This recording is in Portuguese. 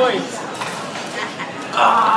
dois. Ah!